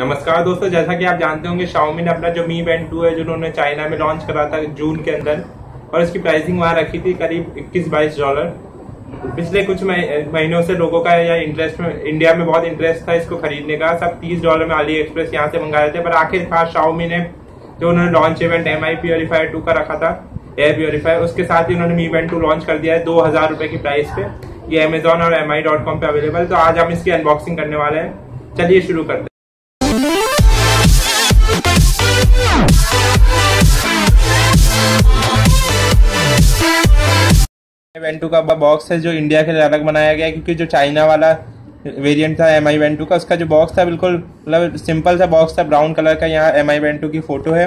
नमस्कार दोस्तों, जैसा कि आप जानते होंगे शाओमी ने अपना जो मी बैंड टू है, जो उन्होंने चाइना में लॉन्च करा था जून के अंदर, और इसकी प्राइसिंग वहाँ रखी थी करीब 21-22 डॉलर पिछले कुछ महीनों से लोगों का या इंटरेस्ट में इंडिया में बहुत इंटरेस्ट था इसको खरीदने का। सब 30 डॉलर में अली एक्सप्रेस यहाँ से मंगा रहे थे, पर आखिरकार शाओमी ने जो उन्होंने launch event M I purifier two का रखा था एयर प्योरीफायर उसके साथ ही उन्होंने मी बैंड टू लॉन्च कर दिया है दो हज़ार रुपए की प्राइस पे। ये अमेजोन और एम आई डॉट कॉम पे अवेलेबल तो आज हम इसकी अनबॉक्सिंग करने वाले हैं। चलिए शुरू करते हैं। वेंटू का बॉक्स है जो इंडिया के लिए अलग बनाया गया है, क्योंकि जो चाइना वाला वेरिएंट था एम आई का, उसका जो बॉक्स था बिल्कुल मतलब सिंपल सा बॉक्स था ब्राउन कलर का, यहाँ एम आई की फ़ोटो है।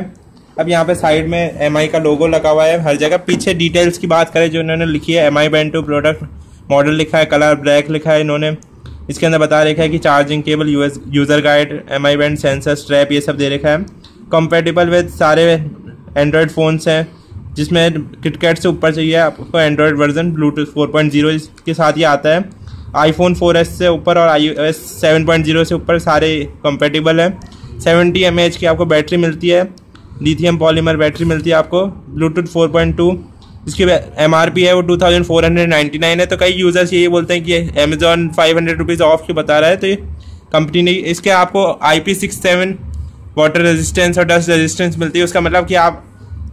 अब यहाँ पे साइड में एम आई का लोगो लगा हुआ है, हर जगह पीछे डिटेल्स की बात करें जो इन्होंने लिखी है एम आई प्रोडक्ट मॉडल लिखा है कलर ब्लैक लिखा है इन्होंने। इसके अंदर बता रखा है कि charging cable US user guide M I band sensor strap ये सब दे रखा है। कंपेटेबल विद सारे एंड्रॉयड फ़ोन्स हैं। जिसमें किटकैट से ऊपर चाहिए आपको एंड्रॉयड वर्जन ब्लूटूथ 4.0 के साथ ही आता है। आईफोन 4S से ऊपर और आई एस सेवन से ऊपर सारे कंपेटेबल है। 70 एम की आपको बैटरी मिलती है। लिथियम पॉलीमर बैटरी मिलती है आपको ब्लूटूथ 4.2 जिसकी एम है वो two thousand four hundred ninety nine है। तो कई यूज़र्स यही बोलते हैं कि Amazon five hundred rupees off की बता रहा है? तो ये कंपनी ने इसके आपको I P six seven water resistance और डस्ट रेजिस्टेंस मिलती है। उसका मतलब कि आप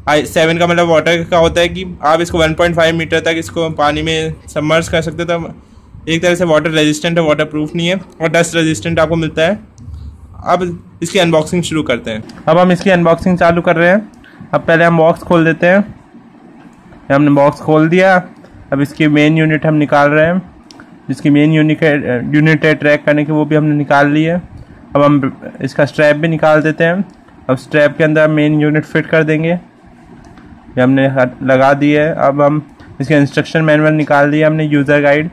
सेवन का मतलब वाटर का होता है कि आप इसको 1.5 मीटर तक इसको पानी में सबमर्स कर सकते हो तो एक तरह से वाटर रेजिस्टेंट है वाटर प्रूफ नहीं है और डस्ट रेजिस्टेंट आपको मिलता है। अब इसकी अनबॉक्सिंग शुरू करते हैं। अब हम इसकी अनबॉक्सिंग चालू कर रहे हैं। अब पहले हम बॉक्स खोल देते हैं। हमने बॉक्स खोल दिया। अब इसकी मेन यूनिट हम निकाल रहे हैं। जिसकी मेन यूनिट यूनिट है ट्रैक करने की, वो भी हमने निकाल ली है। अब हम इसका स्ट्रैप भी निकाल देते हैं। अब स्ट्रैप के अंदर मेन यूनिट फिट कर देंगे। ये हमने लगा दी है। अब हम इसके इंस्ट्रक्शन मैनुअल निकाल दिया हमने यूज़र गाइड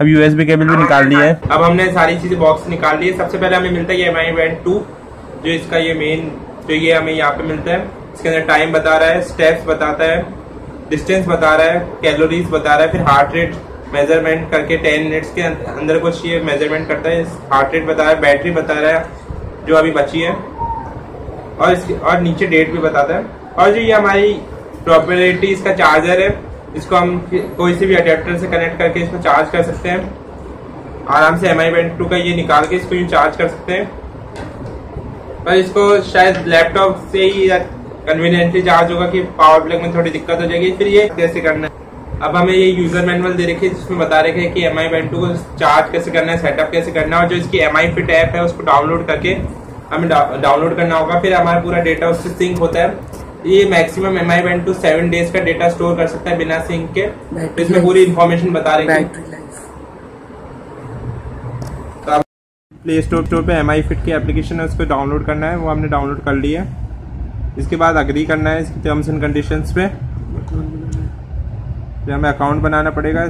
अब यूएसबी केबल भी निकाल ली है। अब हमने सारी चीज़ें बॉक्स निकाल ली है। सबसे पहले हमें मिलता है ये एम आई बैंड टू जो इसका ये मेन जो ये हमें यहाँ पे मिलता है। इसके अंदर टाइम बता रहा है स्टेप्स बताता है डिस्टेंस बता रहा है कैलोरीज बता रहा है, फिर हार्ट रेट मेज़रमेंट करके टेन मिनट्स के अंदर कुछ ये मेज़रमेंट करता है। हार्ट रेट बता रहा है बैटरी बता रहा है, जो अभी बची है। और इसकी, और नीचे डेट भी बताता है। और जो ये हमारी प्रॉपरिटी इसका चार्जर है। इसको हम कोई से भी अडेप्टर से कनेक्ट करके इसको चार्ज कर सकते हैं। आराम से एम आई बैंड टू का ये निकाल के इसको यूँ चार्ज कर सकते हैं। पर इसको शायद लैपटॉप से ही कन्वीनियंटली चार्ज होगा कि पावर प्लग में थोड़ी दिक्कत हो जाएगी। फिर ये कैसे करना है? अब हमें ये यूज़र मैनुअल दे रखे जिसमें बता रखे हैं कि एम आई बैंड टू को चार्ज कैसे करना है सेटअप कैसे करना है और जो इसकी एम आई फिट ऐप है, उसको डाउनलोड करके हमें डाउनलोड करना होगा। फिर हमारा पूरा डेटा उससे सिंक होता है। ये maximum M I band two seven days का डेटा स्टोर कर सकता है बिना सिंक के। तो इसमें पूरी इन्फॉर्मेशन बता रहे प्ले स्टोर स्टोर पे एम आई फिट की एप्लीकेशन है उसको डाउनलोड करना है वो हमने डाउनलोड कर लिया है। इसके बाद अग्री करना है इसके टर्म्स एंड कंडीशंस पे। फिर हमें अकाउंट बनाना पड़ेगा।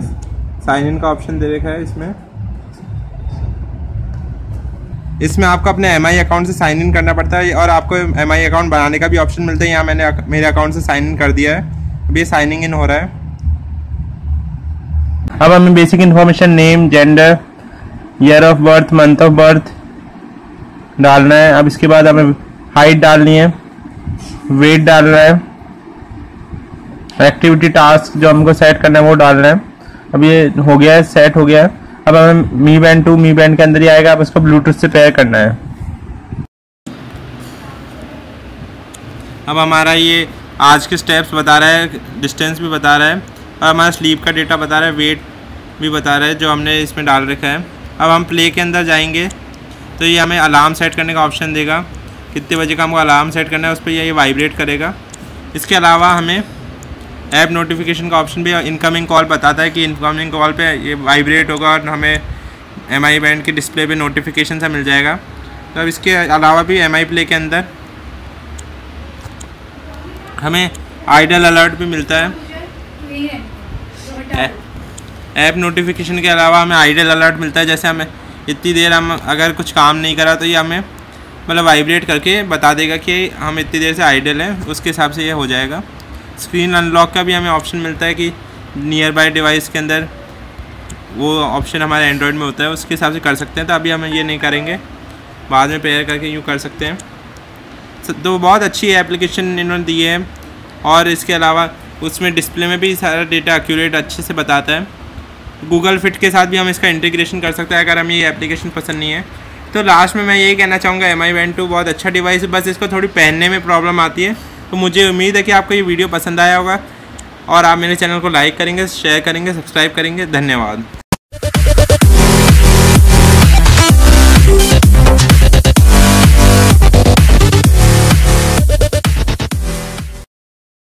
साइन इन का ऑप्शन दे रखा है इसमें। इसमें आपको अपने एमआई अकाउंट से साइन इन करना पड़ता है और आपको एमआई अकाउंट बनाने का भी ऑप्शन मिलता है। यहाँ मैंने मेरे अकाउंट से साइन इन कर दिया है। अभी साइनिंग इन हो रहा है। अब हमें basic information name gender year of birth month of birth डालना है। अब इसके बाद हमें हाइट डालनी है। वेट डालना है। एक्टिविटी टास्क जो हमको सेट करना है वो डालना है। अब ये हो गया है सेट हो गया है। अब हमें Mi band two Mi band के अंदर ही आएगा, अब इसको ब्लूटूथ से पेयर करना है। अब हमारा ये आज के स्टेप्स बता रहा है डिस्टेंस भी बता रहा है। और हमारा स्लीप का डेटा बता रहा है वेट भी बता रहा है, जो हमने इसमें डाल रखा है। अब हम प्ले के अंदर जाएँगे तो ये हमें अलार्म सेट करने का ऑप्शन देगा। कितने बजे का हमको अलार्म सेट करना है, उस पर ये वाइब्रेट करेगा। इसके अलावा हमें ऐप नोटिफिकेशन का ऑप्शन भी इनकमिंग कॉल बताता है कि इनकमिंग कॉल पे ये वाइब्रेट होगा और हमें एम आई बैंड के डिस्प्ले पे नोटिफिकेशन सा मिल जाएगा। तो अब इसके अलावा भी एम आई प्ले के अंदर हमें आइडल अलर्ट भी मिलता है। ऐप नोटिफिकेशन के अलावा हमें आइडल अलर्ट मिलता है, जैसे हमें इतनी देर हम अगर कुछ काम नहीं करा तो ये हमें मतलब वाइब्रेट करके बता देगा कि हम इतनी देर से आइडल हैं, उसके हिसाब से ये हो जाएगा। स्क्रीन अनलॉक का भी हमें ऑप्शन मिलता है कि नियर बाय डिवाइस के अंदर वो ऑप्शन हमारे एंड्रॉयड में होता है, उसके हिसाब से कर सकते हैं। तो अभी हम ये नहीं करेंगे। बाद में पेयर करके यूँ कर सकते हैं। तो बहुत अच्छी एप्लीकेशन इन्होंने दी है। और इसके अलावा उसमें डिस्प्ले में भी सारा डेटा एक्यूरेट अच्छे से बताता है। गूगल फिट के साथ भी हम इसका इंटीग्रेशन कर सकते हैं, अगर हमें ये एप्लीकेशन पसंद नहीं है। तो लास्ट में मैं यही कहना चाहूँगा एम आई वन टू बहुत अच्छा डिवाइस है। बस इसको थोड़ी पहनने में प्रॉब्लम आती है। तो मुझे उम्मीद है कि आपको ये वीडियो पसंद आया होगा और आप मेरे चैनल को लाइक करेंगे शेयर करेंगे सब्सक्राइब करेंगे। धन्यवाद।